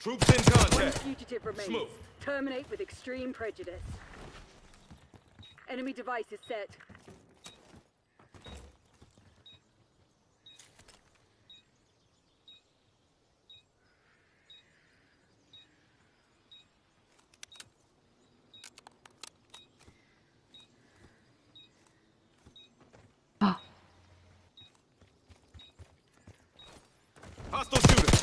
Troops in contact. One fugitive remains. Smooth. Terminate with extreme prejudice. Enemy device is set. Hostile shooter!